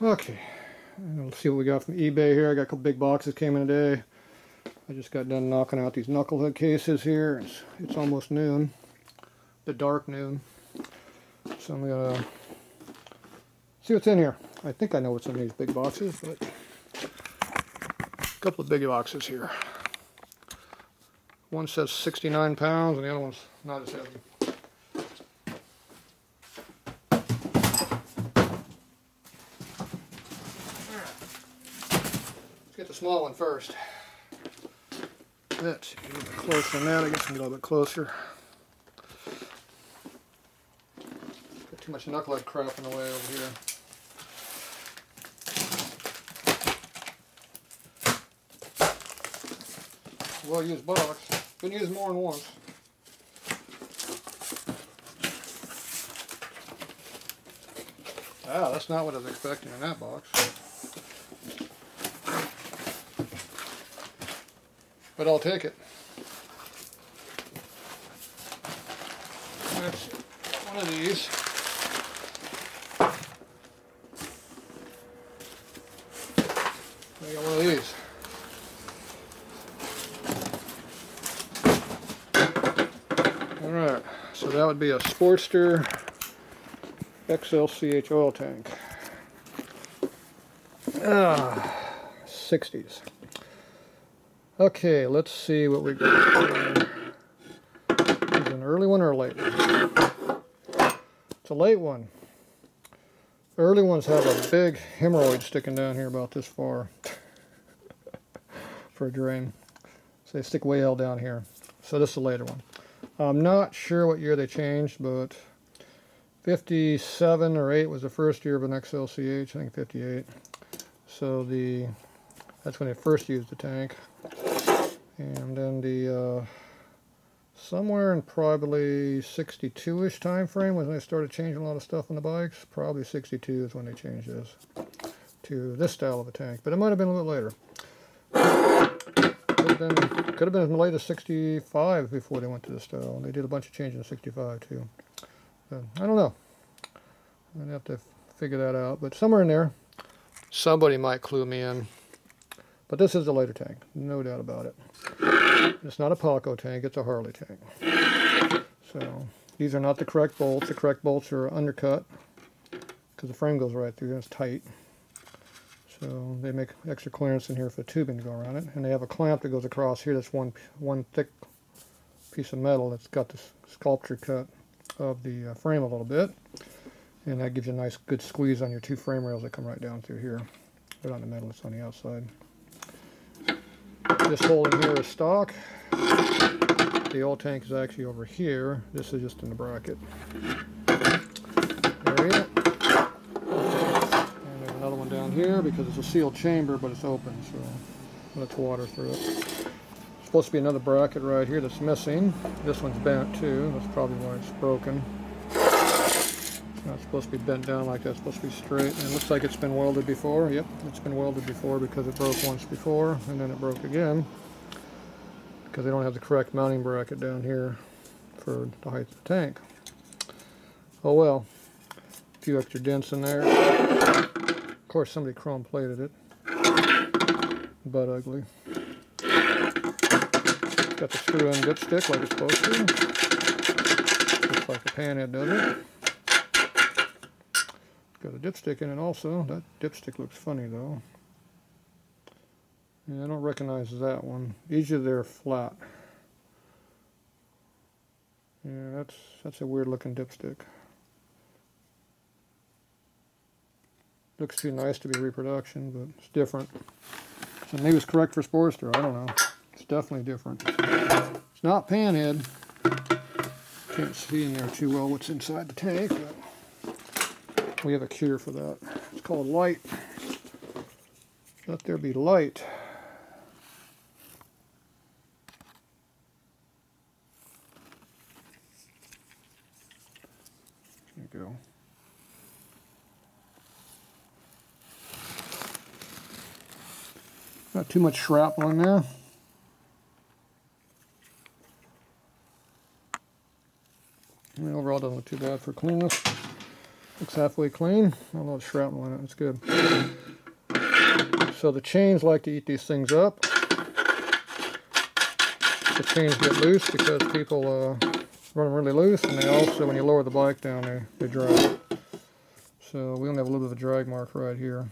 Okay, let's see what we got from eBay here. I got a couple big boxes came in today. I just got done knocking out these knucklehead cases here. It's, it's almost noon, the dark noon. So I'm gonna see what's in here. I think I know what's in these big boxes, but a couple of big boxes here. One says 69 pounds and the other one's not as heavy. The small one first. Get a little bit closer than that. I guess a little bit closer. Got too much knucklehead crap in the way over here. Well used box. Been used more than once. Ah, that's not what I was expecting in that box. But I'll take it. That's one of these. I got one of these. Alright, so that would be a Sportster XLCH oil tank. Ah, 60s. Okay, let's see what we got. Is an early one or a late one? It's a late one. Early ones have a big hemorrhoid sticking down here about this far for a drain. So they stick way out down here. So this is a later one. I'm not sure what year they changed, but 57 or 8 was the first year of an XLCH, I think 58. So the that's when they first used the tank. And then the uh, somewhere in probably 62-ish time frame was when they started changing a lot of stuff on the bikes. Probably 62 is when they changed this to this style of a tank, but it might have been a little later. Could have been, could have been as late as 65 before they went to this style. And They did a bunch of changes in 65 too. But I don't know. I'm gonna have to figure that out. But somewhere in there, somebody might clue me in. But this is a later tank, no doubt about it. It's not a Paughco tank, it's a Harley tank. So these are not the correct bolts. The correct bolts are undercut because the frame goes right through and it's tight. So they make extra clearance in here for the tubing to go around it. And they have a clamp that goes across here that's one, one thick piece of metal that's got the sculpture cut of the uh, frame a little bit. And that gives you a nice good squeeze on your two frame rails that come right down through here. But on the metal, it's on the outside. This hole in here is stock. The oil tank is actually over here. This is just in the bracket. Area. And there's another one down here because it's a sealed chamber, but it's open, so let's water through it. Supposed to be another bracket right here that's missing. This one's bent too. That's probably why it's broken. Not supposed to be bent down like that. It's supposed to be straight. And it looks like it's been welded before. Yep, it's been welded before because it broke once before and then it broke again because they don't have the correct mounting bracket down here for the height of the tank. Oh well, a few extra dents in there. Of course somebody chrome plated it, but ugly. Got the screw in dipstick like it's supposed to. Looks like the panhead does it. Got a dipstick in it also. That dipstick looks funny though. Yeah, I don't recognize that one. Usually they're flat. Yeah, that's that's a weird looking dipstick. Looks too nice to be reproduction, but it's different. So maybe it's correct for Sportster. I don't know. It's definitely different. It's not panhead. Can't see in there too well what's inside the tank, but we have a cure for that. It's called light. Let there be light. There you go. Not too much shrapnel in there. Overall doesn't look too bad for cleanness. Looks halfway clean. A little shrapnel in it. It's good. So the chains like to eat these things up. The chains get loose because people uh, run them really loose, and they also, when you lower the bike down, they, they drag. So we only have a little bit of a drag mark right here.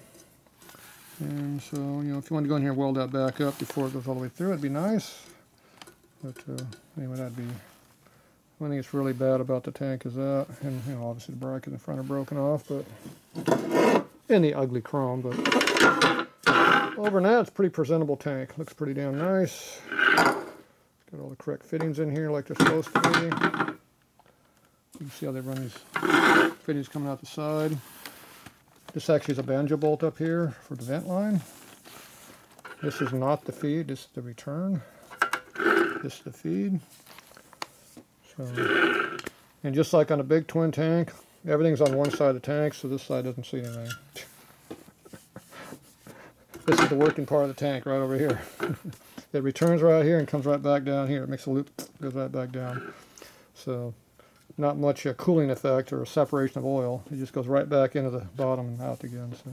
And so, you know, if you want to go in here and weld that back up before it goes all the way through, it'd be nice. But uh, anyway, that'd be one thing that's really bad about the tank is that, and you know, obviously the bracket in front are broken off, but and the ugly chrome. But over that, it's a pretty presentable tank. Looks pretty damn nice. Got all the correct fittings in here like they're supposed to be. You can see how they run these fittings coming out the side. This actually is a banjo bolt up here for the vent line. This is not the feed, this is the return. This is the feed. So, and just like on a big twin tank, everything's on one side of the tank, so this side doesn't see anything. this is the working part of the tank right over here. it returns right here and comes right back down here. It makes a loop, goes right back down. So not much uh, cooling effect or separation of oil. It just goes right back into the bottom and out again. So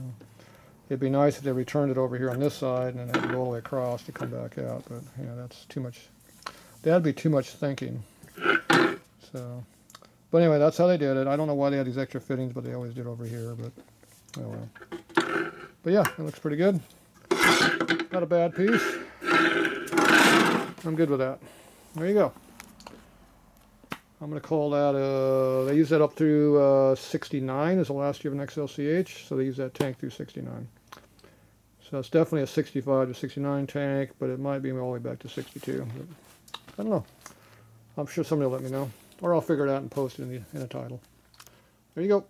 it'd be nice if they returned it over here on this side and then it'd go all the way across to come back out. But yeah, that's too much. That'd be too much thinking. So, but anyway, that's how they did it. I don't know why they had these extra fittings, but they always did over here. But oh well. But yeah, it looks pretty good. Not a bad piece. I'm good with that. There you go. I'm going to call that, uh, they use that up through uh, 69 is the last year of an XLCH, so they use that tank through 69. So it's definitely a 65 to 69 tank, but it might be all the way back to 62. But I don't know. I'm sure somebody will let me know. Or I'll figure it out and post it in the, in the title. There you go.